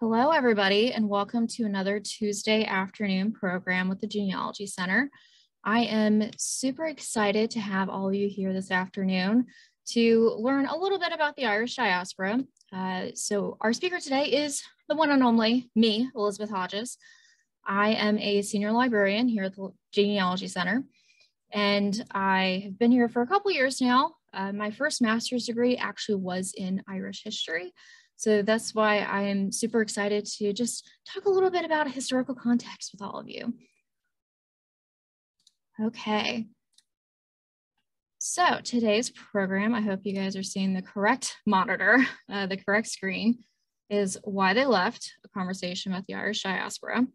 Hello, everybody, and welcome to another Tuesday afternoon program with the Genealogy Center. I am super excited to have all of you here this afternoon to learn a little bit about the Irish diaspora. Uh, so our speaker today is the one and only me, Elizabeth Hodges. I am a senior librarian here at the Genealogy Center, and I have been here for a couple years now. Uh, my first master's degree actually was in Irish history. So that's why I am super excited to just talk a little bit about historical context with all of you. Okay. So today's program, I hope you guys are seeing the correct monitor, uh, the correct screen, is Why They Left, a conversation about the Irish diaspora.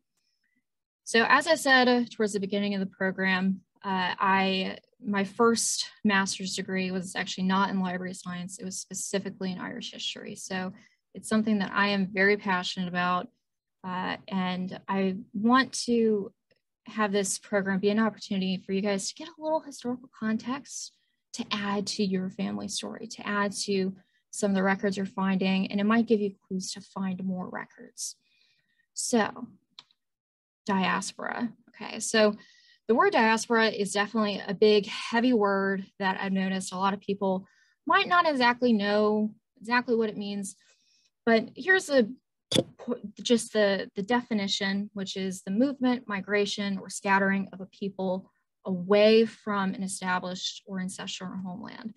So as I said uh, towards the beginning of the program, uh, I my first master's degree was actually not in library science. It was specifically in Irish history. So it's something that I am very passionate about. Uh, and I want to have this program be an opportunity for you guys to get a little historical context to add to your family story, to add to some of the records you're finding, and it might give you clues to find more records. So, diaspora. Okay, so the word diaspora is definitely a big, heavy word that I've noticed a lot of people might not exactly know exactly what it means. But here's a just the, the definition, which is the movement, migration, or scattering of a people away from an established or ancestral homeland.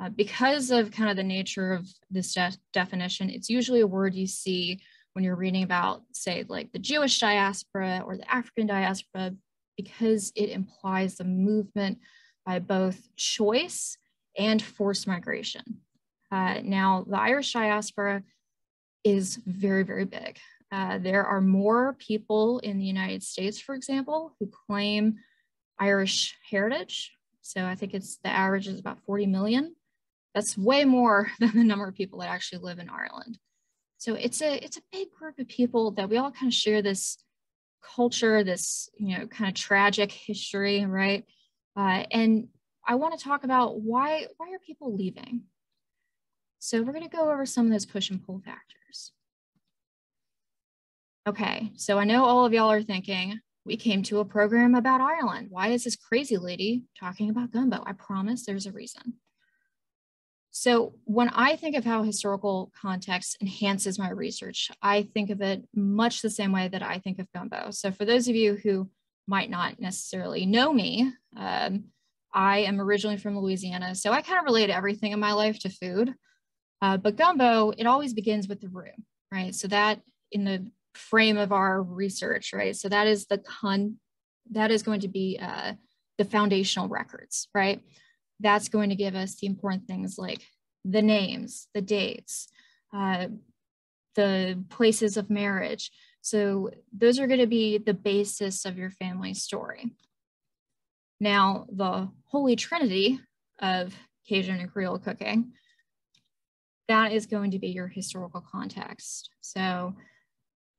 Uh, because of kind of the nature of this de definition, it's usually a word you see when you're reading about, say, like the Jewish diaspora or the African diaspora, because it implies the movement by both choice and forced migration. Uh, now, the Irish diaspora is very, very big. Uh, there are more people in the United States, for example, who claim Irish heritage. So I think it's the average is about 40 million. That's way more than the number of people that actually live in Ireland. So it's a it's a big group of people that we all kind of share this culture, this you know kind of tragic history, right? Uh, and I want to talk about why why are people leaving? So we're going to go over some of those push and pull factors. Okay, so I know all of y'all are thinking, we came to a program about Ireland. Why is this crazy lady talking about gumbo? I promise there's a reason. So when I think of how historical context enhances my research, I think of it much the same way that I think of gumbo. So for those of you who might not necessarily know me, um, I am originally from Louisiana, so I kind of relate everything in my life to food. Uh, but gumbo, it always begins with the roux, right? So that in the frame of our research, right? So that is the con, that is going to be uh, the foundational records, right? That's going to give us the important things like the names, the dates, uh, the places of marriage. So those are going to be the basis of your family story. Now, the holy trinity of Cajun and Creole cooking that is going to be your historical context. So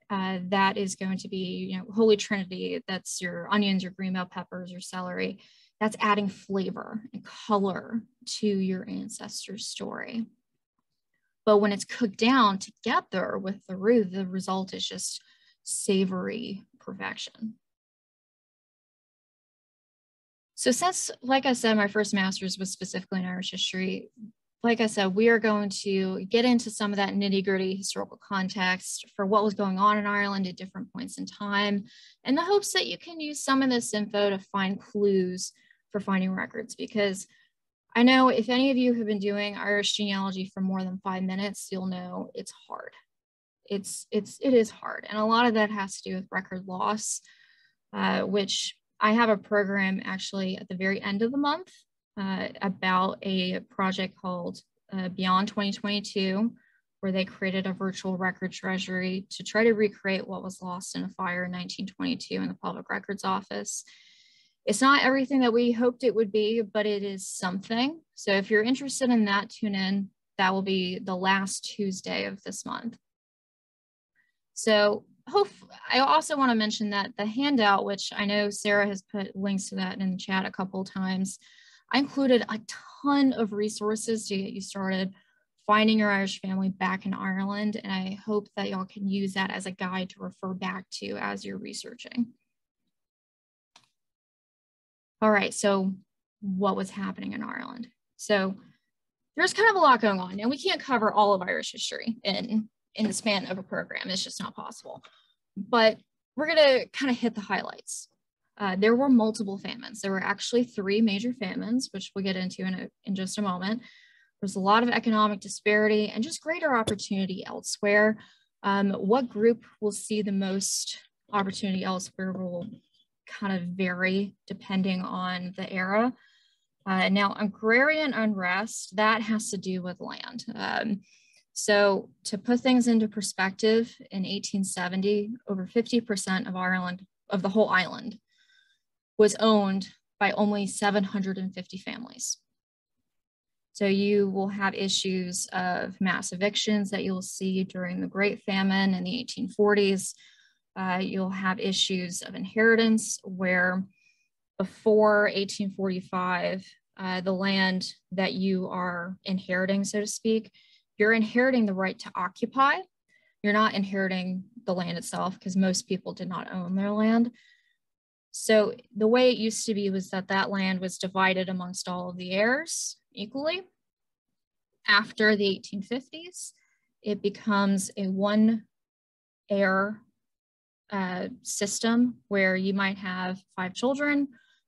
uh, that is going to be, you know, Holy Trinity, that's your onions, your green bell peppers, your celery. That's adding flavor and color to your ancestor's story. But when it's cooked down together with the roux, the result is just savory perfection. So since, like I said, my first master's was specifically in Irish history, like I said, we are going to get into some of that nitty gritty historical context for what was going on in Ireland at different points in time, in the hopes that you can use some of this info to find clues for finding records. Because I know if any of you have been doing Irish genealogy for more than five minutes, you'll know it's hard. It's, it's, it is hard. And a lot of that has to do with record loss, uh, which I have a program actually at the very end of the month uh, about a project called uh, Beyond 2022, where they created a virtual record treasury to try to recreate what was lost in a fire in 1922 in the Public Records Office. It's not everything that we hoped it would be, but it is something. So if you're interested in that, tune in. That will be the last Tuesday of this month. So I also want to mention that the handout, which I know Sarah has put links to that in the chat a couple times, I included a ton of resources to get you started finding your Irish family back in Ireland. And I hope that y'all can use that as a guide to refer back to as you're researching. All right, so what was happening in Ireland? So there's kind of a lot going on. and we can't cover all of Irish history in, in the span of a program. It's just not possible. But we're gonna kind of hit the highlights. Uh, there were multiple famines. There were actually three major famines, which we'll get into in, a, in just a moment. There's a lot of economic disparity and just greater opportunity elsewhere. Um, what group will see the most opportunity elsewhere will kind of vary depending on the era. Uh, now, agrarian unrest, that has to do with land. Um, so to put things into perspective, in 1870, over 50% of Ireland, of the whole island, was owned by only 750 families. So you will have issues of mass evictions that you'll see during the Great Famine in the 1840s. Uh, you'll have issues of inheritance where before 1845, uh, the land that you are inheriting, so to speak, you're inheriting the right to occupy. You're not inheriting the land itself because most people did not own their land. So the way it used to be was that that land was divided amongst all of the heirs equally. After the 1850s, it becomes a one heir uh, system where you might have five children,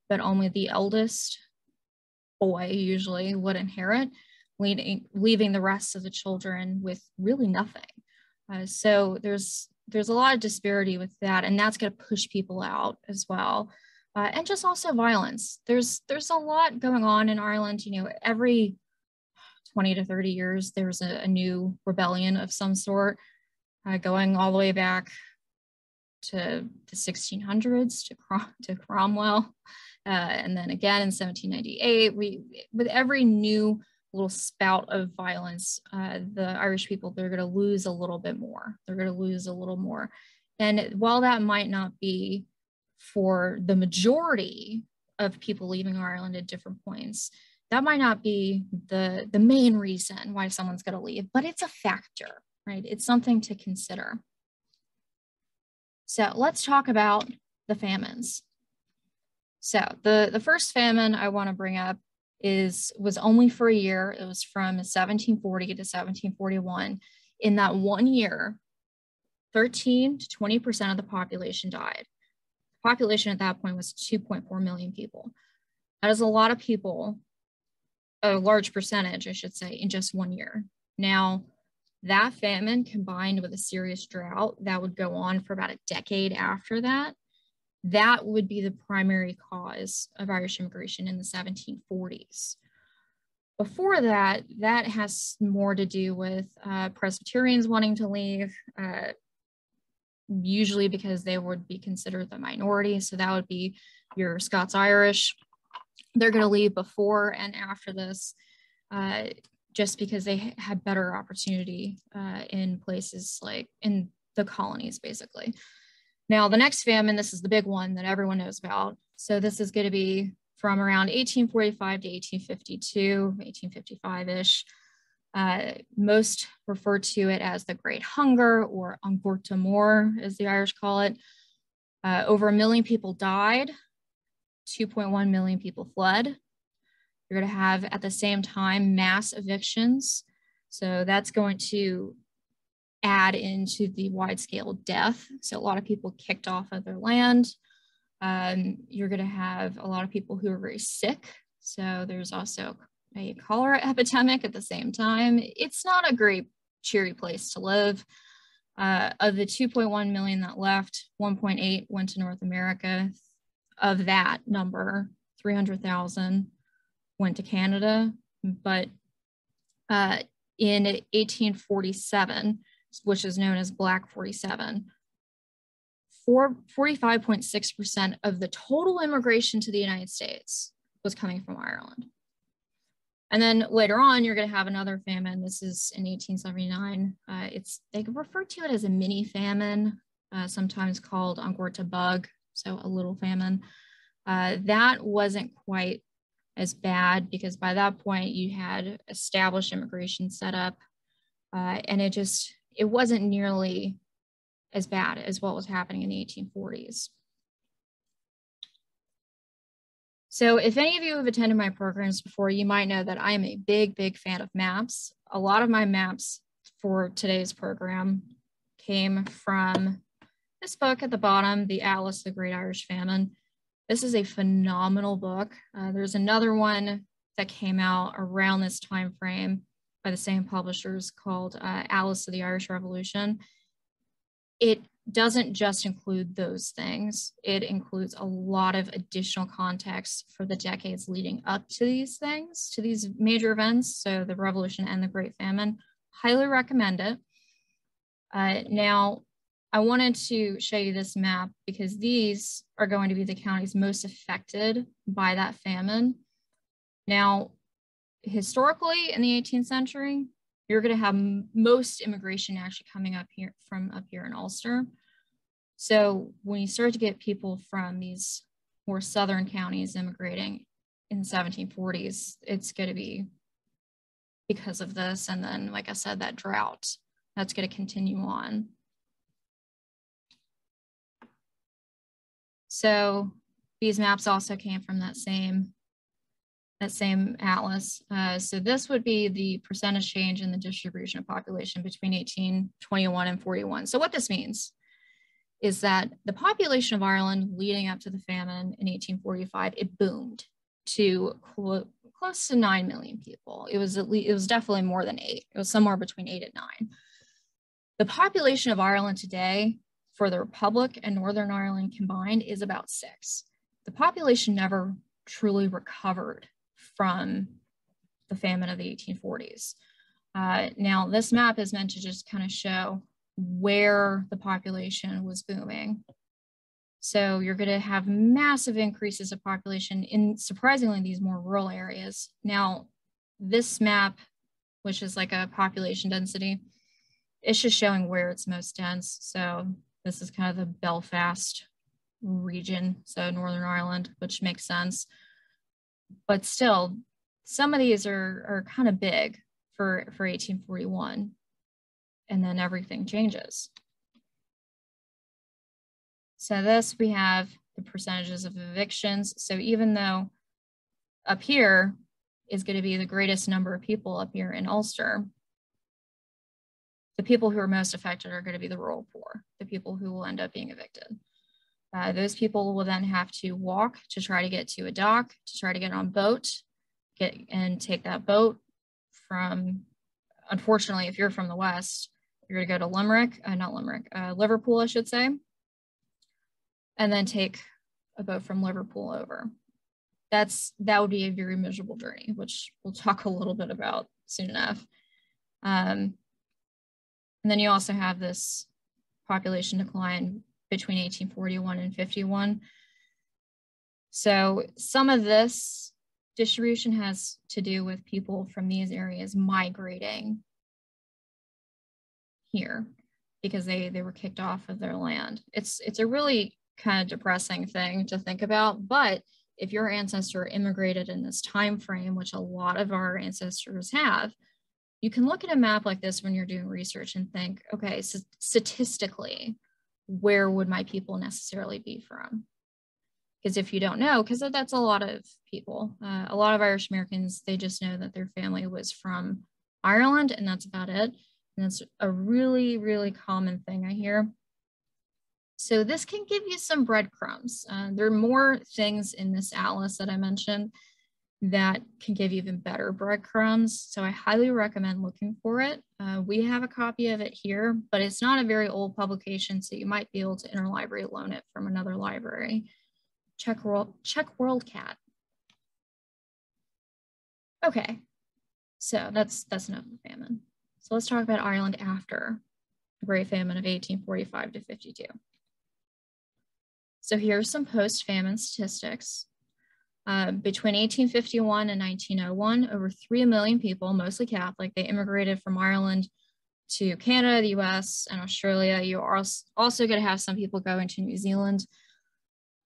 but only the eldest boy usually would inherit, leading, leaving the rest of the children with really nothing. Uh, so there's there's a lot of disparity with that, and that's going to push people out as well uh, and just also violence. There's there's a lot going on in Ireland. You know, every 20 to 30 years, there's a, a new rebellion of some sort, uh, going all the way back to the 1600s to, Crom- to Cromwell, uh, and then again in 1798. We with every new little spout of violence, uh, the Irish people they're going to lose a little bit more. They're going to lose a little more, and while that might not be for the majority of people leaving Ireland at different points, that might not be the, the main reason why someone's going to leave, but it's a factor, right? It's something to consider. So let's talk about the famines. So the, the first famine I want to bring up is was only for a year. It was from 1740 to 1741. In that one year, 13 to 20% of the population died The population at that point was 2.4 million people. That is a lot of people, a large percentage, I should say, in just one year. Now, that famine combined with a serious drought that would go on for about a decade after that, that would be the primary cause of Irish immigration in the 1740s. Before that, that has more to do with uh, Presbyterians wanting to leave, uh, usually because they would be considered the minority. So that would be your Scots Irish. They're going to leave before and after this uh, just because they had better opportunity uh, in places like in the colonies, basically. Now, the next famine, this is the big one that everyone knows about. So this is going to be from around 1845 to 1852, 1855 ish. Uh, most refer to it as the Great Hunger or An Gorta Mór, as the Irish call it. Uh, over a million people died, 2.1 million people fled. You're going to have at the same time mass evictions. So that's going to add into the wide scale death. So a lot of people kicked off of their land. Um, you're going to have a lot of people who are very sick. So there's also a cholera epidemic at the same time. It's not a great, cheery place to live. Uh, of the 2.1 million that left, 1.8 went to North America. Of that number, 300,000 went to Canada. But uh, in 1847, which is known as Black 47, 45.6% of the total immigration to the United States was coming from Ireland. And then later on, you're going to have another famine. This is in 1879. Uh, it's they refer to it as a mini famine, uh, sometimes called An Beag, so a little famine. Uh, that wasn't quite as bad because by that point you had established immigration set up Uh, and it just, it wasn't nearly as bad as what was happening in the 1840s. So if any of you have attended my programs before, you might know that I am a big, big fan of maps. A lot of my maps for today's program came from this book at the bottom, The Atlas, of The Great Irish Famine. This is a phenomenal book. Uh, there's another one that came out around this time frame by the same publishers called uh, Atlas of the Irish Revolution. It doesn't just include those things. It includes a lot of additional context for the decades leading up to these things, to these major events. So the revolution and the Great Famine, highly recommend it. Uh, now, I wanted to show you this map because these are going to be the counties most affected by that famine. Now, historically in the 18th century, you're going to have most immigration actually coming up here from up here in Ulster. So when you start to get people from these more southern counties immigrating in the 1740s, it's going to be because of this. And then, like I said, that drought, that's going to continue on. So these maps also came from that same that same atlas. Uh, so this would be the percentage change in the distribution of population between 1821 and 41. So what this means is that the population of Ireland leading up to the famine in 1845, it boomed to cl close to 9 million people. It was at least, it was definitely more than eight. It was somewhere between eight and nine. The population of Ireland today for the Republic and Northern Ireland combined is about six. The population never truly recovered from the famine of the 1840s. Uh, now, this map is meant to just kind of show where the population was booming. So you're going to have massive increases of population in surprisingly these more rural areas. Now, this map, which is like a population density, it's just showing where it's most dense. So this is kind of the Belfast region, so Northern Ireland, which makes sense. But still, some of these are, are kind of big for, for 1841 and then everything changes. So this we have the percentages of evictions. So even though up here is going to be the greatest number of people up here in Ulster, the people who are most affected are going to be the rural poor, the people who will end up being evicted. Uh, those people will then have to walk to try to get to a dock, to try to get on boat, get and take that boat from, unfortunately, if you're from the West, you're to go to Limerick, uh, not Limerick, uh, Liverpool, I should say, and then take a boat from Liverpool over. That's that would be a very miserable journey, which we'll talk a little bit about soon enough. Um, and then you also have this population decline between 1841 and 51. So some of this distribution has to do with people from these areas migrating here because they they were kicked off of their land. It's it's a really kind of depressing thing to think about, but if your ancestor immigrated in this time frame, which a lot of our ancestors have, you can look at a map like this when you're doing research and think, okay, so statistically, where would my people necessarily be from? Because if you don't know, because that's a lot of people, uh, a lot of Irish Americans, they just know that their family was from Ireland and that's about it. And it's a really, really common thing I hear. So this can give you some breadcrumbs. Uh, there are more things in this atlas that I mentioned that can give you even better breadcrumbs. So I highly recommend looking for it. Uh, we have a copy of it here, but it's not a very old publication, so you might be able to interlibrary loan it from another library. Check, World, check WorldCat. Okay, so that's, that's enough of famine. So let's talk about Ireland after the Great Famine of 1845 to 52. So here's some post-famine statistics. Uh, between 1851 and 1901, over 3 million people, mostly Catholic, they immigrated from Ireland to Canada, the US, and Australia. You are also going to have some people going to New Zealand.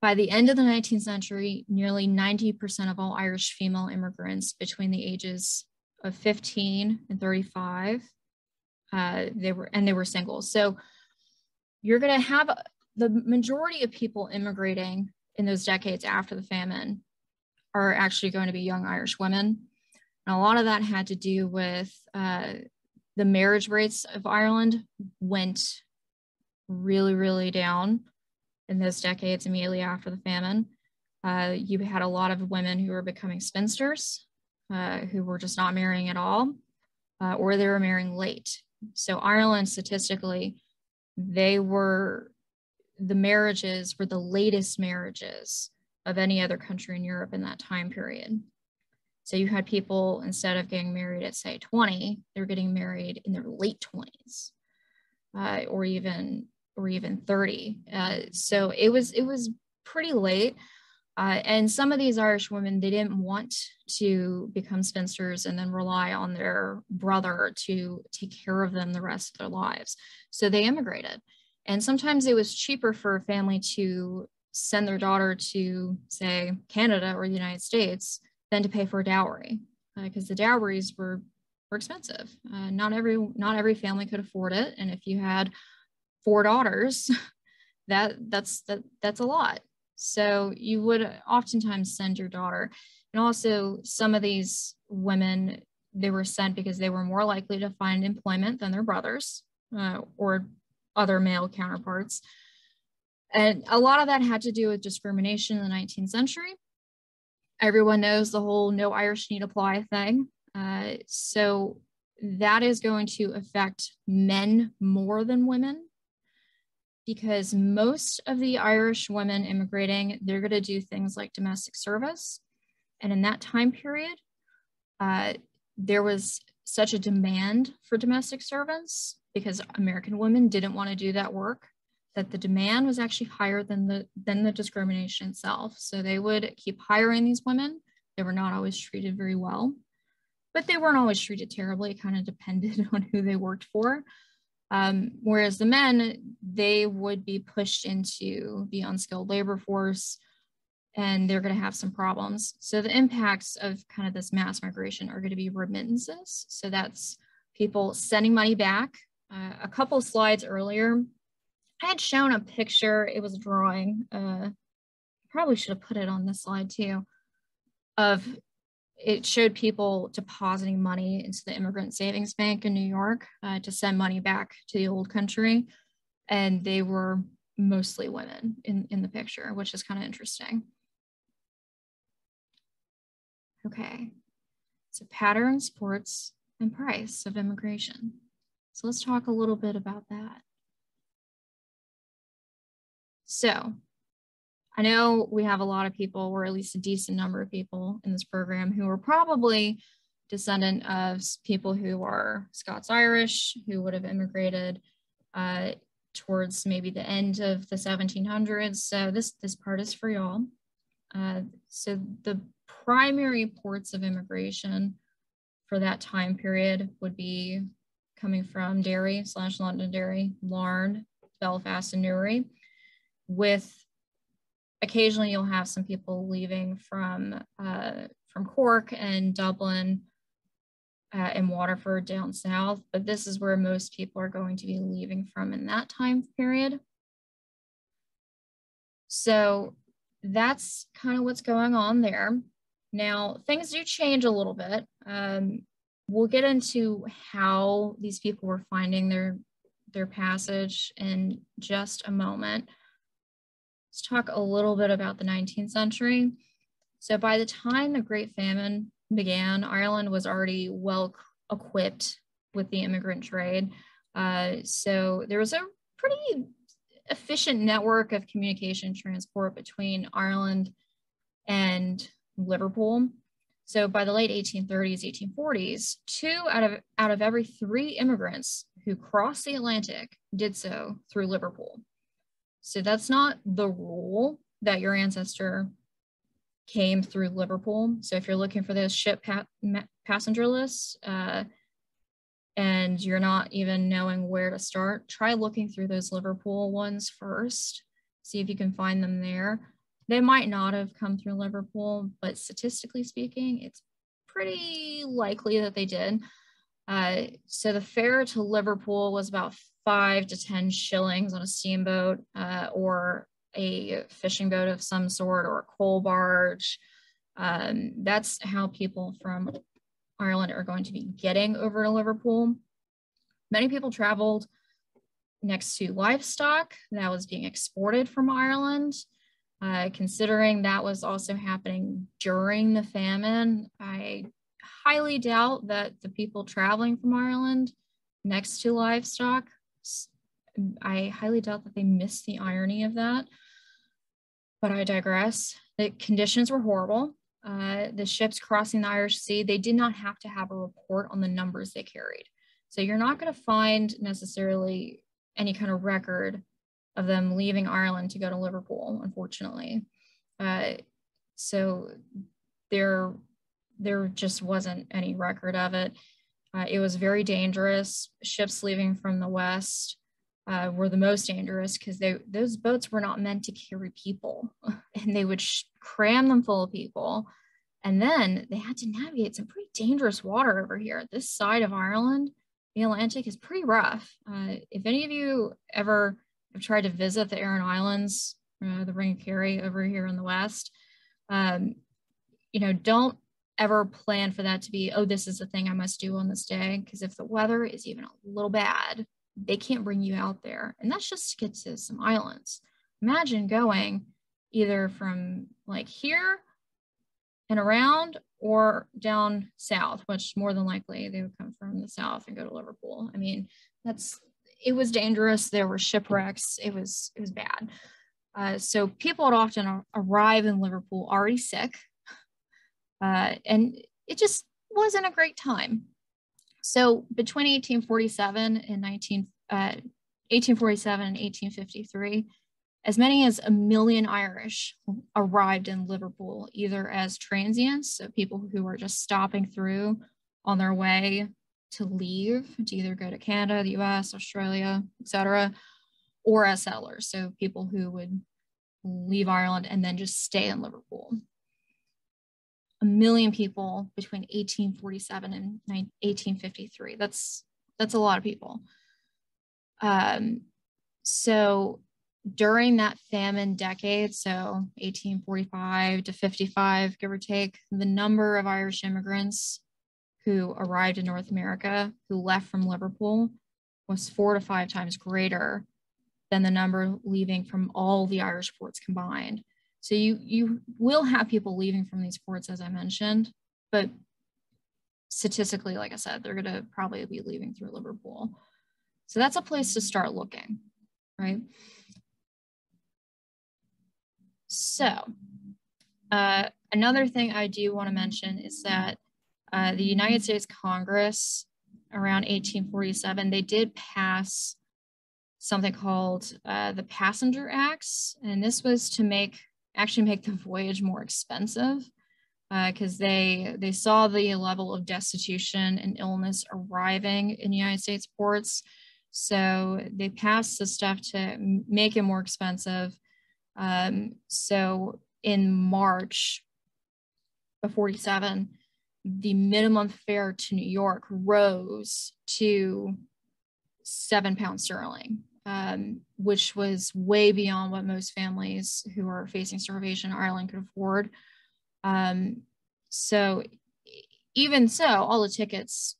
By the end of the 19th century, nearly 90% of all Irish female immigrants between the ages of 15 and 35 Uh, they were and they were single. So you're going to have the majority of people immigrating in those decades after the famine are actually going to be young Irish women. And a lot of that had to do with uh, the marriage rates of Ireland went really, really down in those decades immediately after the famine. Uh, you had a lot of women who were becoming spinsters, uh, who were just not marrying at all, uh, or they were marrying late. So Ireland, statistically, they were the marriages were the latest marriages of any other country in Europe in that time period. So you had people instead of getting married at say 20, they're getting married in their late 20s, uh, or even or even 30. Uh, so it was it was pretty late. Uh, and some of these Irish women, they didn't want to become spinsters and then rely on their brother to take care of them the rest of their lives. So they immigrated. And sometimes it was cheaper for a family to send their daughter to, say, Canada or the United States than to pay for a dowry, because uh, the dowries were were expensive. Uh, not every not every family could afford it, and if you had four daughters, that that's that that's a lot. So you would oftentimes send your daughter, and also some of these women they were sent because they were more likely to find employment than their brothers uh, or other male counterparts. And a lot of that had to do with discrimination in the 19th century. Everyone knows the whole no Irish need apply thing. Uh, so that is going to affect men more than women because most of the Irish women immigrating, they're going to do things like domestic service. And in that time period, uh, there was such a demand for domestic servants because American women didn't want to do that work that the demand was actually higher than the than the discrimination itself. So they would keep hiring these women. They were not always treated very well, but they weren't always treated terribly. It kind of depended on who they worked for. Um, whereas the men, they would be pushed into the unskilled labor force and they're going to have some problems. So the impacts of kind of this mass migration are going to be remittances. So that's people sending money back uh, a couple slides earlier, had shown a picture, it was a drawing, uh, probably should have put it on this slide too, of it showed people depositing money into the Immigrant Savings Bank in New York uh, to send money back to the old country. And they were mostly women in, in the picture, which is kind of interesting. Okay, so pattern, sports, and price of immigration. So let's talk a little bit about that. So I know we have a lot of people, or at least a decent number of people in this program who are probably descendant of people who are Scots Irish, who would have immigrated uh, towards maybe the end of the 1700s. So this, this part is for y'all. Uh, so the primary ports of immigration for that time period would be coming from Derry slash Londonderry, Larne, Belfast, and Newry, with occasionally you'll have some people leaving from uh, from Cork and Dublin uh, and Waterford down south, but this is where most people are going to be leaving from in that time period. So that's kind of what's going on there. Now, things do change a little bit. Um, we'll get into how these people were finding their their passage in just a moment. Let's talk a little bit about the 19th century. So by the time the Great Famine began, Ireland was already well equipped with the immigrant trade. Uh, so there was a pretty efficient network of communication transport between Ireland and Liverpool. So by the late 1830s, 1840s, two out of, out of every three immigrants who crossed the Atlantic did so through Liverpool. So that's not the rule that your ancestor came through Liverpool. So if you're looking for those ship pa passenger lists uh, and you're not even knowing where to start, try looking through those Liverpool ones first. See if you can find them there. They might not have come through Liverpool, but statistically speaking, it's pretty likely that they did. Uh, so the fare to Liverpool was about five to 10 shillings on a steamboat uh, or a fishing boat of some sort or a coal barge. Um, that's how people from Ireland are going to be getting over to Liverpool. Many people traveled next to livestock that was being exported from Ireland. Uh, considering that was also happening during the famine, I highly doubt that the people traveling from Ireland next to livestock, I highly doubt that they missed the irony of that. But I digress. The conditions were horrible. Uh, the ships crossing the Irish Sea, they did not have to have a report on the numbers they carried. So you're not going to find necessarily any kind of record of them leaving Ireland to go to Liverpool, unfortunately. Uh, so there, there just wasn't any record of it. Uh, it was very dangerous. Ships leaving from the west uh, were the most dangerous because they those boats were not meant to carry people, and they would sh- cram them full of people, and then they had to navigate some pretty dangerous water over here. This side of Ireland, the Atlantic is pretty rough. Uh, if any of you ever have tried to visit the Aran Islands, uh, the Ring of Kerry over here in the west, um, you know, don't ever plan for that to be, oh, this is the thing I must do on this day. Because if the weather is even a little bad, they can't bring you out there. And that's just to get to some islands. Imagine going either from like here and around or down south, which more than likely they would come from the south and go to Liverpool. I mean, that's it was dangerous. There were shipwrecks. It was it was bad. Uh, so people would often arrive in Liverpool already sick, uh, and it just wasn't a great time. So between 1847 and 19, uh, 1847 and 1853, as many as a million Irish arrived in Liverpool, either as transients, so people who were just stopping through on their way to leave, to either go to Canada, the US, Australia, etc., or as settlers, so people who would leave Ireland and then just stay in Liverpool. A million people between 1847 and 1853. That's that's a lot of people. Um, so during that famine decade, so 1845 to 55, give or take, the number of Irish immigrants who arrived in North America who left from Liverpool was four to five times greater than the number leaving from all the Irish ports combined. So you, you will have people leaving from these ports, as I mentioned, but statistically, like I said, they're going to probably be leaving through Liverpool. So that's a place to start looking, right? So uh, another thing I do want to mention is that uh, the United States Congress around 1847, they did pass something called uh, the Passenger Acts. And this was to make, actually make the voyage more expensive because uh, they, they saw the level of destitution and illness arriving in United States ports. So they passed the stuff to make it more expensive um, so in March of 47, the minimum fare to New York rose to seven pounds sterling, um, which was way beyond what most families who are facing starvation in Ireland could afford. Um, so even so, all the tickets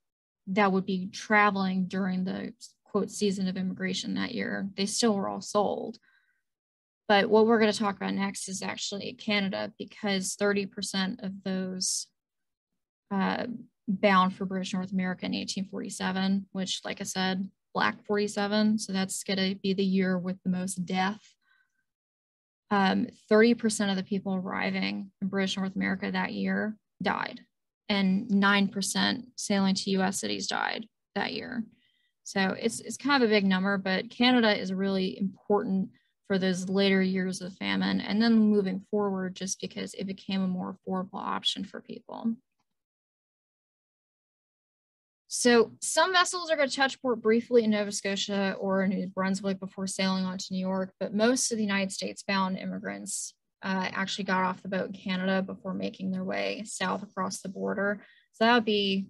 that would be traveling during the quote season of immigration that year, they still were all sold. But what we're going to talk about next is actually Canada because 30% of those uh, bound for British North America in 1847, which, like I said, Black 47. So that's going to be the year with the most death. 30% um, of the people arriving in British North America that year died, and 9% sailing to US cities died that year. So it's, it's kind of a big number, but Canada is really important for those later years of famine and then moving forward just because it became a more affordable option for people. So some vessels are going to touch port briefly in Nova Scotia or New Brunswick before sailing on to New York, but most of the United States bound immigrants uh, actually got off the boat in Canada before making their way south across the border. So that would be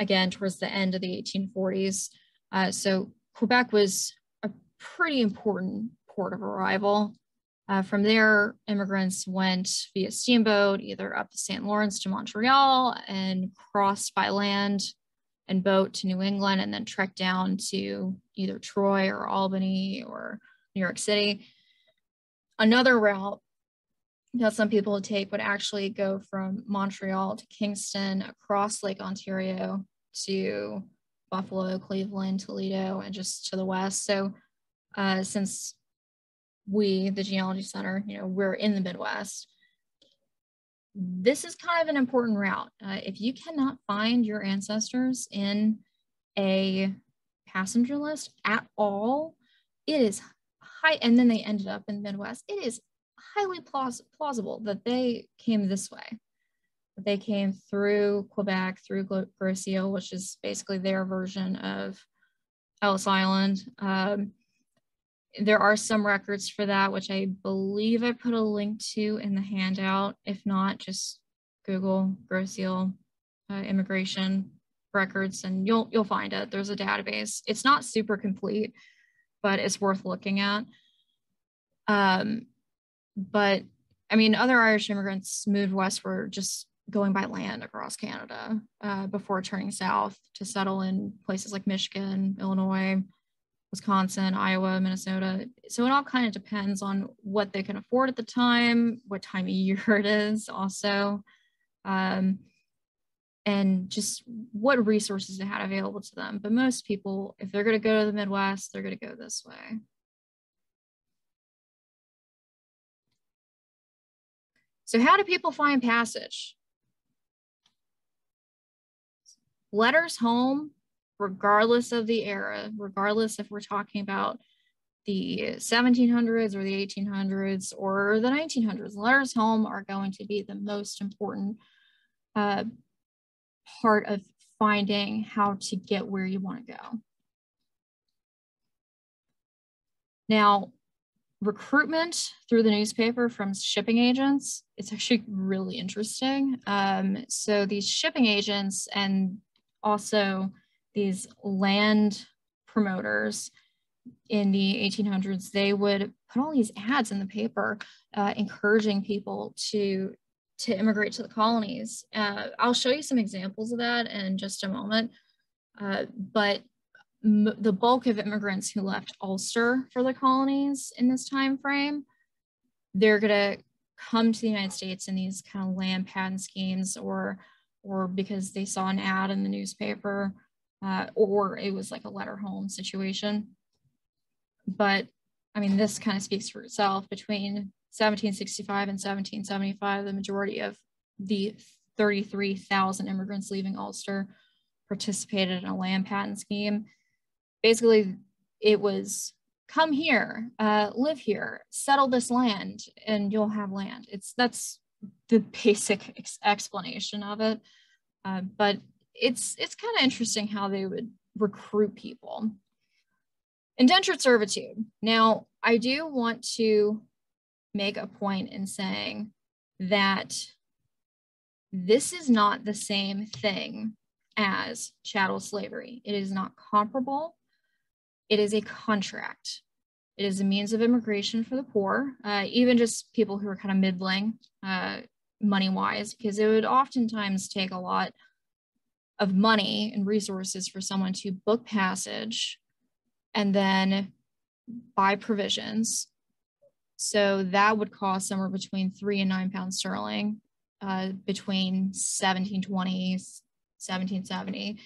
again towards the end of the 1840s. Uh, so Quebec was a pretty important port of arrival. Uh, from there, immigrants went via steamboat, either up the St. Lawrence to Montreal and crossed by land and boat to New England and then trek down to either Troy or Albany or New York City. Another route that some people would take would actually go from Montreal to Kingston across Lake Ontario to Buffalo, Cleveland, Toledo, and just to the west. So uh, since we, the Genealogy Center, you know, we're in the Midwest, this is kind of an important route. Uh, if you cannot find your ancestors in a passenger list at all, it is high, and then they ended up in the Midwest, it is highly plaus plausible that they came this way. They came through Quebec, through Ile, which is basically their version of Ellis Island. Um, there are some records for that, which I believe I put a link to in the handout. If not, just Google Grosse uh, immigration records and you'll you'll find it. There's a database. It's not super complete, but it's worth looking at. Um, but I mean, other Irish immigrants moved westward just going by land across Canada uh, before turning south to settle in places like Michigan, Illinois, Wisconsin, Iowa, Minnesota. So it all kind of depends on what they can afford at the time, what time of year it is, also, um, and just what resources they had available to them. But most people, if they're going to go to the Midwest, they're going to go this way. So, how do people find passage? Letters home regardless of the era, regardless if we're talking about the 1700s or the 1800s or the 1900s, letters home are going to be the most important uh, part of finding how to get where you want to go. Now, recruitment through the newspaper from shipping agents, it's actually really interesting. Um, so these shipping agents and also these land promoters in the 1800s, they would put all these ads in the paper uh, encouraging people to to immigrate to the colonies. Uh, I'll show you some examples of that in just a moment. Uh, but the bulk of immigrants who left Ulster for the colonies in this time frame, they're going to come to the United States in these kind of land patent schemes or or because they saw an ad in the newspaper uh, or it was like a letter home situation. But I mean, this kind of speaks for itself. Between 1765 and 1775, the majority of the 33,000 immigrants leaving Ulster participated in a land patent scheme. Basically, it was come here, uh, live here, settle this land, and you'll have land. It's that's the basic ex explanation of it. Uh, but it's it's kind of interesting how they would recruit people. Indentured servitude. Now, I do want to make a point in saying that this is not the same thing as chattel slavery. It is not comparable. It is a contract. It is a means of immigration for the poor, uh, even just people who are kind of middling uh, money wise, because it would oftentimes take a lot of money and resources for someone to book passage and then buy provisions. So that would cost somewhere between three and nine pounds sterling uh, between 1720, 1770.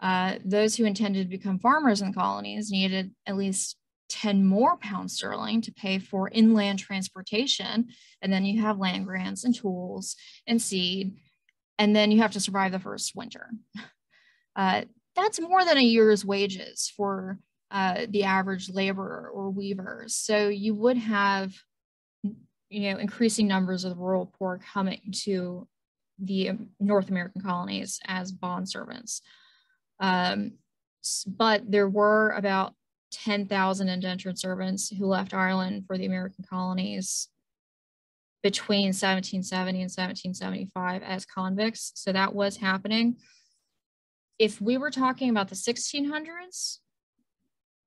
Uh, those who intended to become farmers in the colonies needed at least 10 more pounds sterling to pay for inland transportation. And then you have land grants and tools and seed and then you have to survive the first winter. Uh, that's more than a year's wages for uh, the average laborer or weaver. So you would have, you know, increasing numbers of the rural poor coming to the North American colonies as bond servants. Um, but there were about 10,000 indentured servants who left Ireland for the American colonies between 1770 and 1775 as convicts. So that was happening. if we were talking about the 1600s,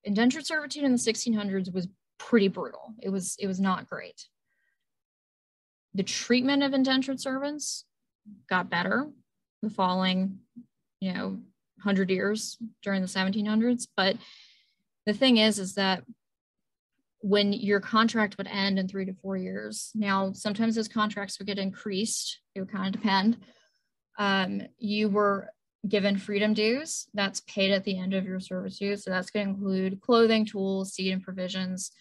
indentured servitude in the 1600s was pretty brutal. It was it was not great. The treatment of indentured servants got better the following, you know, 100 years during the 1700s, but the thing is is that when your contract would end in 3 to 4 years. Now, sometimes those contracts would get increased. It would kind of depend. Um, you were given freedom dues that's paid at the end of your service servitude. So that's going to include clothing, tools, seed, and provisions.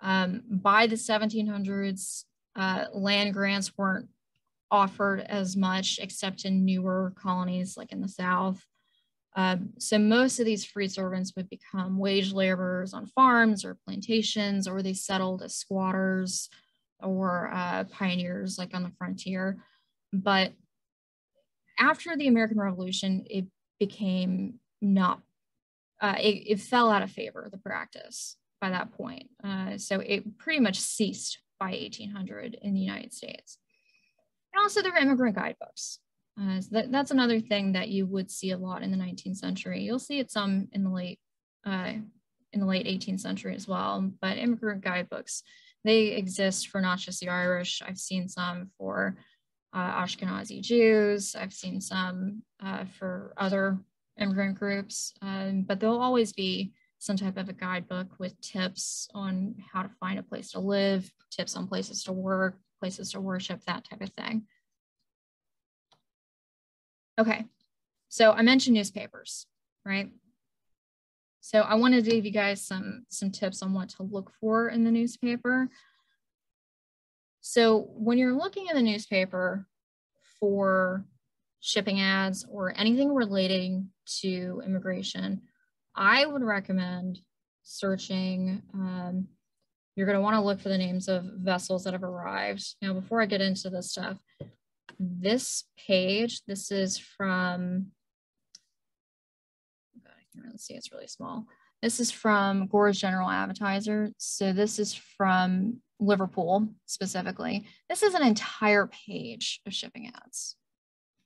Um, by the 1700s, uh, land grants weren't offered as much except in newer colonies like in the South. Um, so most of these free servants would become wage laborers on farms or plantations, or they settled as squatters or uh, pioneers like on the frontier. But after the American Revolution, it became not, uh, it, it, fell out of favor, the practice by that point. Uh, so it pretty much ceased by 1800 in the United States. And also there were immigrant guidebooks. Uh, so that, that's another thing that you would see a lot in the 19th century. You'll see it some in the late uh, in the late 18th century as well. But immigrant guidebooks, they exist for not just the Irish. I've seen some for uh, Ashkenazi Jews. I've seen some uh, for other immigrant groups, um, but there'll always be some type of a guidebook with tips on how to find a place to live, tips on places to work, places to worship, that type of thing. Okay, so I mentioned newspapers, right? So I wanted to give you guys some, some tips on what to look for in the newspaper. So when you're looking at the newspaper for shipping ads or anything relating to immigration, I would recommend searching. Um, you're going to want to look for the names of vessels that have arrived. Now, before I get into this stuff, this page, this is from, I can't really see, it's really small. This is from Gore's General Advertiser. So this is from Liverpool specifically. This is an entire page of shipping ads.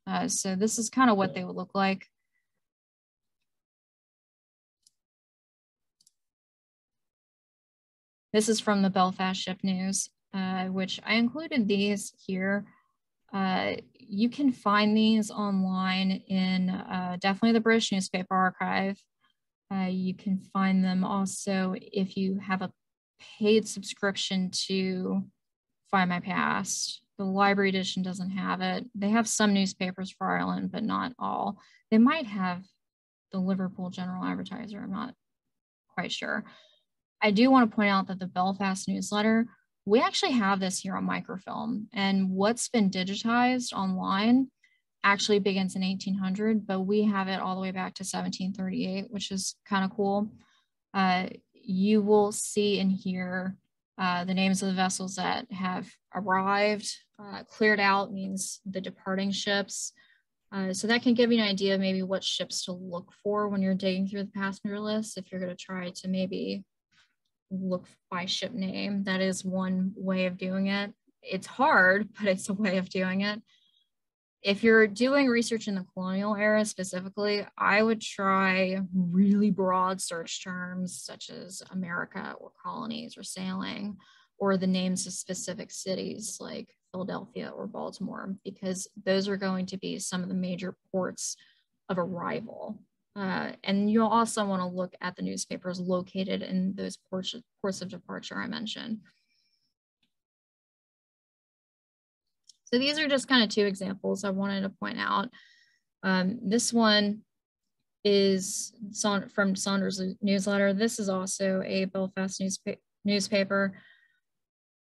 Uh, so this is kind of what they would look like. This is from the Belfast Ship News, uh, which I included these here. Uh, you can find these online in uh, definitely the British Newspaper Archive. Uh, you can find them also if you have a paid subscription to Find My Past. The library edition doesn't have it. They have some newspapers for Ireland, but not all. They might have the Liverpool General Advertiser. I'm not quite sure. I do want to point out that the Belfast newsletter, we actually have this here on microfilm, and what's been digitized online actually begins in 1800, but we have it all the way back to 1738, which is kind of cool. Uh, you will see and hear uh, the names of the vessels that have arrived. Uh, cleared out means the departing ships. Uh, so that can give you an idea of maybe what ships to look for when you're digging through the passenger list. If you're going to try to maybe look by ship name, that is one way of doing it. It's hard, but it's a way of doing it if you're doing research in the colonial era specifically, I would try really broad search terms such as America or colonies or sailing or the names of specific cities like Philadelphia or Baltimore, because those are going to be some of the major ports of arrival. Uh, and you'll also want to look at the newspapers located in those ports, ports of departure I mentioned. So these are just kind of two examples I wanted to point out. Um, this one is from Saunders newsletter. This is also a Belfast newspa newspaper.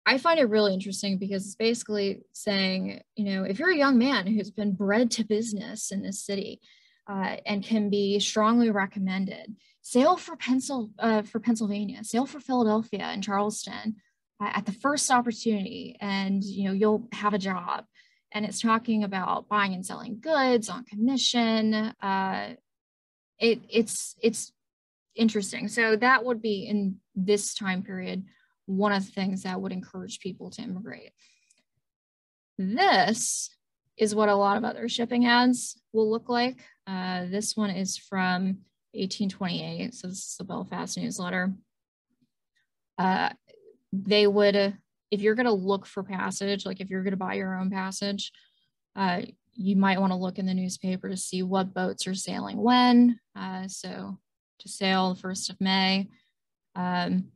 I find it really interesting because it's basically saying, you know, if you're a young man who's been bred to business in this city uh, and can be strongly recommended, sail for Pencil uh, for Pennsylvania, sail for Philadelphia and Charleston, at the first opportunity and you know you'll have a job. And it's talking about buying and selling goods on commission uh, it, it's it's interesting. So that would be in this time period one of the things that would encourage people to immigrate. This is what a lot of other shipping ads will look like. Uh, this one is from 1828. So this is the Belfast newsletter. Uh, they would, if you're going to look for passage, like if you're going to buy your own passage, uh, you might want to look in the newspaper to see what boats are sailing when. Uh, so to sail the 1st of May. Um,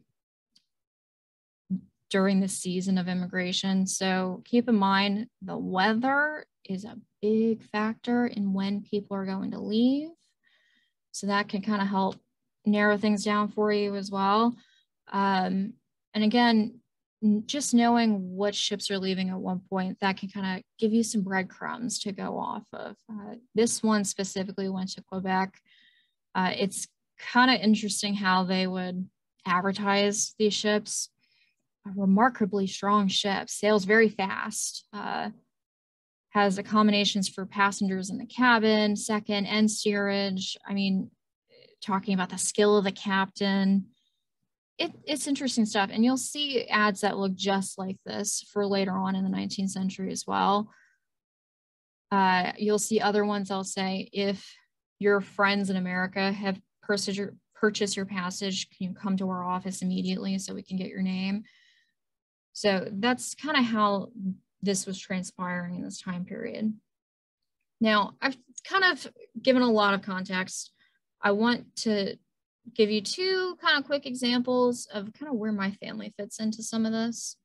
during the season of immigration. So keep in mind the weather is a big factor in when people are going to leave. So that can kind of help narrow things down for you as well. Um, and again, just knowing what ships are leaving at one point, that can kind of give you some breadcrumbs to go off of. Uh, this one specifically went to Quebec. Uh, it's kind of interesting how they would advertise these ships a remarkably strong ship, sails very fast, uh, has accommodations for passengers in the cabin, second and steerage. I mean, talking about the skill of the captain. It, it's interesting stuff. And you'll see ads that look just like this for later on in the 19th century as well. Uh, you'll see other ones I'll say, if your friends in America have purchased your, purchased your passage, can you come to our office immediately so we can get your name? So that's kind of how this was transpiring in this time period. Now, I've kind of given a lot of context. I want to give you two kind of quick examples of kind of where my family fits into some of this.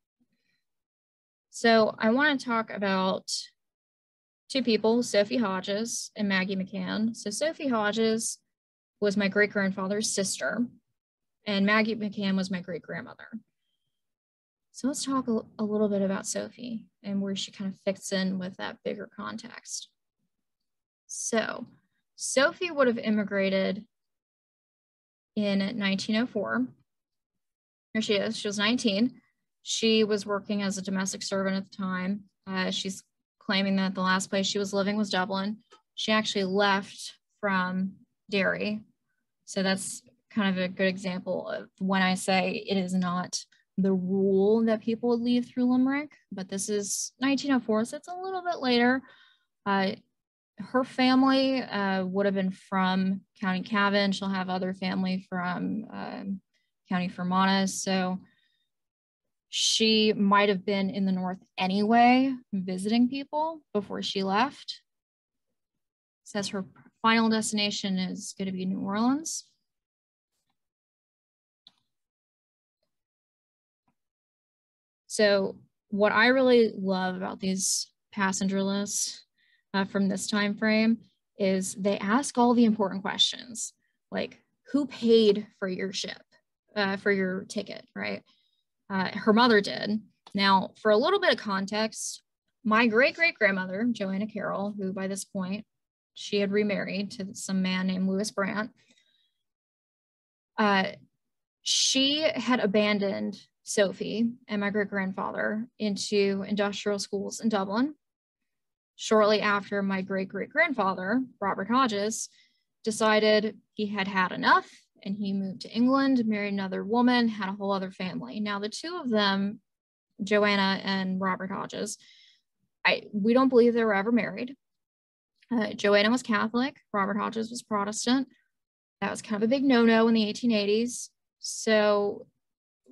So I want to talk about two people, Sophie Hodges and Maggie McCann. So Sophie Hodges was my great grandfather's sister, and Maggie McCann was my great grandmother. So let's talk a, little bit about Sophie and where she kind of fits in with that bigger context. So Sophie would have immigrated in 1904. Here she is, she was 19. She was working as a domestic servant at the time. Uh, she's claiming that the last place she was living was Dublin. She actually left from Derry. So that's kind of a good example of when I say it is not the rule that people would leave through Limerick, but this is 1904, so it's a little bit later. Uh, her family uh, would have been from County Cavan. She'll have other family from um, County Fermanagh. So she might have been in the north anyway, visiting people before she left. Says her final destination is going to be New Orleans. So what I really love about these passenger lists uh, from this time frame is they ask all the important questions, like who paid for your ship, uh, for your ticket, right? Uh, her mother did. Now, for a little bit of context, my great great grandmother, Joanna Carroll, who by this point she had remarried to some man named Louis Brandt, uh, she had abandoned Sophie and my great grandfather into industrial schools in Dublin. Shortly after, my great great grandfather, Robert Hodges, decided he had had enough and he moved to England, married another woman, had a whole other family. Now, the two of them, Joanna and Robert Hodges, I, we don't believe they were ever married. Uh, Joanna was Catholic, Robert Hodges was Protestant. That was kind of a big no no in the 1880s. So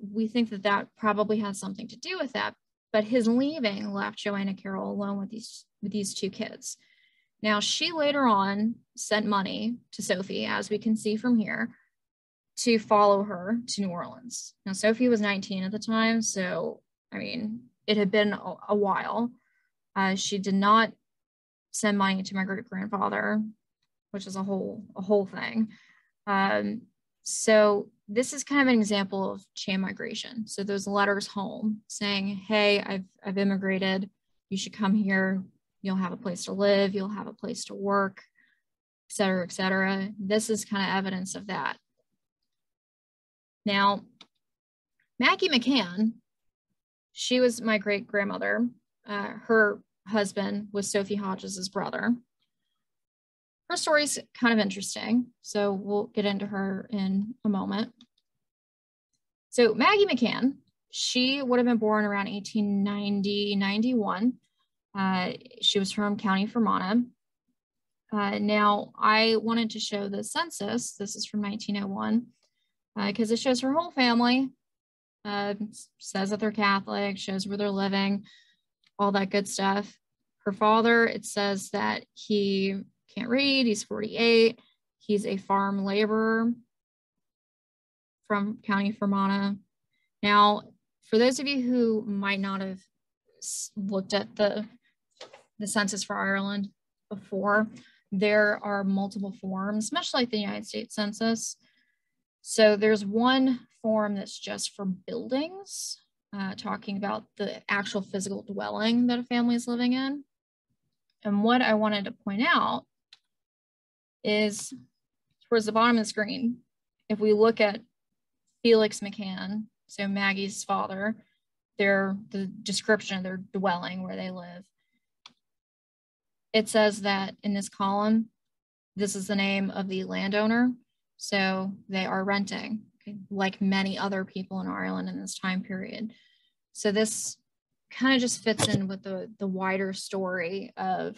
we think that that probably has something to do with that. But his leaving left Joanna Carroll alone with these with these two kids. Now she later on sent money to Sophie, as we can see from here, to follow her to New Orleans. Now Sophie was 19 at the time, so I mean it had been a, a while. Uh, she did not send money to my great grandfather, which is a whole a whole thing. Um, so this is kind of an example of chain migration. So those letters home saying, hey, I've, I've immigrated, you should come here, you'll have a place to live, you'll have a place to work, et cetera, et cetera. This is kind of evidence of that. Now, Maggie McCann, she was my great grandmother. Uh, her husband was Sophie Hodges's brother her story's kind of interesting. So we'll get into her in a moment. So Maggie McCann, she would have been born around 1890, 91. Uh, she was from County Fermanagh. Uh, now, I wanted to show the census. This is from 1901 because uh, it shows her whole family. Uh, says that they're Catholic, shows where they're living, all that good stuff. Her father, it says that he can't read, he's 48, he's a farm laborer from County Fermanagh. Now, for those of you who might not have looked at the, the census for Ireland before, there are multiple forms, much like the United States Census. So there's one form that's just for buildings, uh, talking about the actual physical dwelling that a family is living in. And what I wanted to point out is towards the bottom of the screen, if we look at Felix McCann, so Maggie's father, their the description of their dwelling where they live. It says that in this column, this is the name of the landowner. So they are renting, like many other people in Ireland in this time period. So this kind of just fits in with the, the wider story of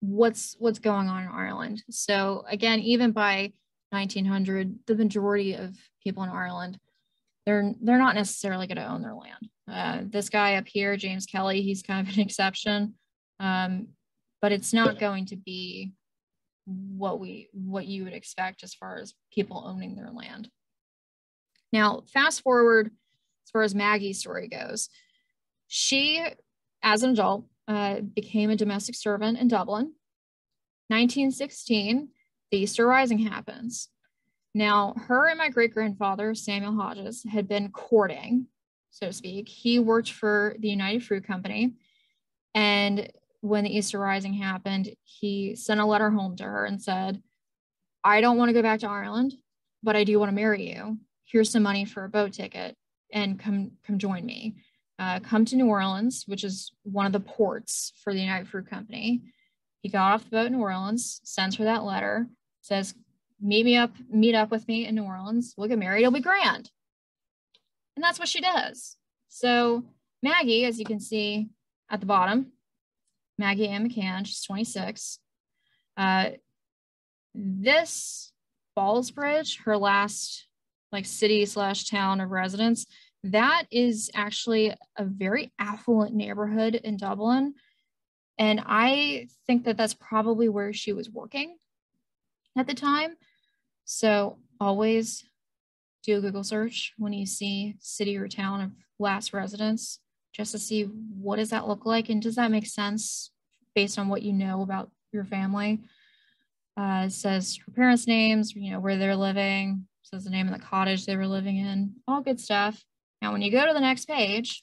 what's what's going on in Ireland. So again, even by 1900, the majority of people in Ireland, they're they're not necessarily going to own their land. Uh, this guy up here, James Kelly, he's kind of an exception, um, but it's not going to be what we what you would expect as far as people owning their land. Now, fast forward as far as Maggie's story goes, she, as an adult, uh, became a domestic servant in Dublin. 1916, the Easter Rising happens. Now, her and my great grandfather, Samuel Hodges, had been courting, so to speak. He worked for the United Fruit Company. And when the Easter Rising happened, he sent a letter home to her and said, I don't want to go back to Ireland, but I do want to marry you. Here's some money for a boat ticket and come come join me uh, come to New Orleans, which is one of the ports for the United Fruit Company. He got off the boat in New Orleans, sends her that letter, says, meet me up, meet up with me in New Orleans. We'll get married. It'll be grand. And that's what she does. So Maggie, as you can see at the bottom, Maggie Ann McCann, she's 26. Uh, this Ballsbridge, her last like city slash town of residence, that is actually a very affluent neighborhood in Dublin. And I think that that's probably where she was working at the time. So always do a Google search when you see city or town of last residence, just to see what does that look like and does that make sense based on what you know about your family. Uh, it says her parents' names, you know, where they're living, says the name of the cottage they were living in, all good stuff. Now, when you go to the next page,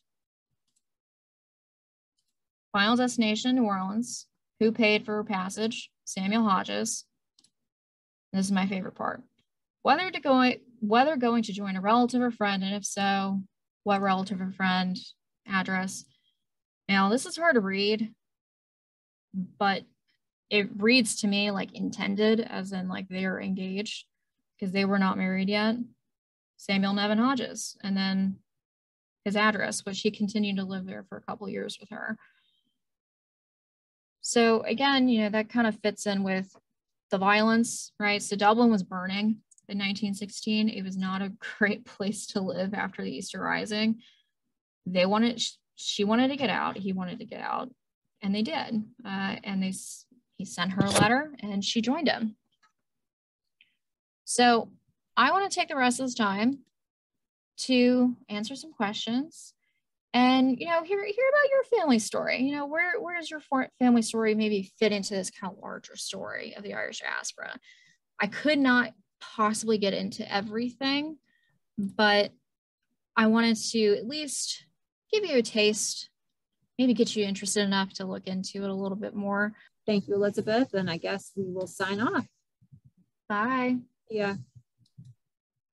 final destination, New Orleans, who paid for passage? Samuel Hodges. This is my favorite part. Whether to go, whether going to join a relative or friend, and if so, what relative or friend, address. Now, this is hard to read, but it reads to me like intended, as in like they are engaged because they were not married yet. Samuel Nevin Hodges. And then his address, which he continued to live there for a couple years with her. So again, you know, that kind of fits in with the violence, right? So Dublin was burning in 1916. It was not a great place to live after the Easter Rising. They wanted, she wanted to get out. He wanted to get out, and they did. Uh, and they, he sent her a letter, and she joined him. So I want to take the rest of this time to answer some questions. And you know hear hear about your family story. You know where where does your family story maybe fit into this kind of larger story of the irish diaspora? I could not possibly get into everything but i wanted to at least give you a taste maybe get you interested enough to look into it a little bit more. Thank you elizabeth and i guess we will sign off. Bye. Yeah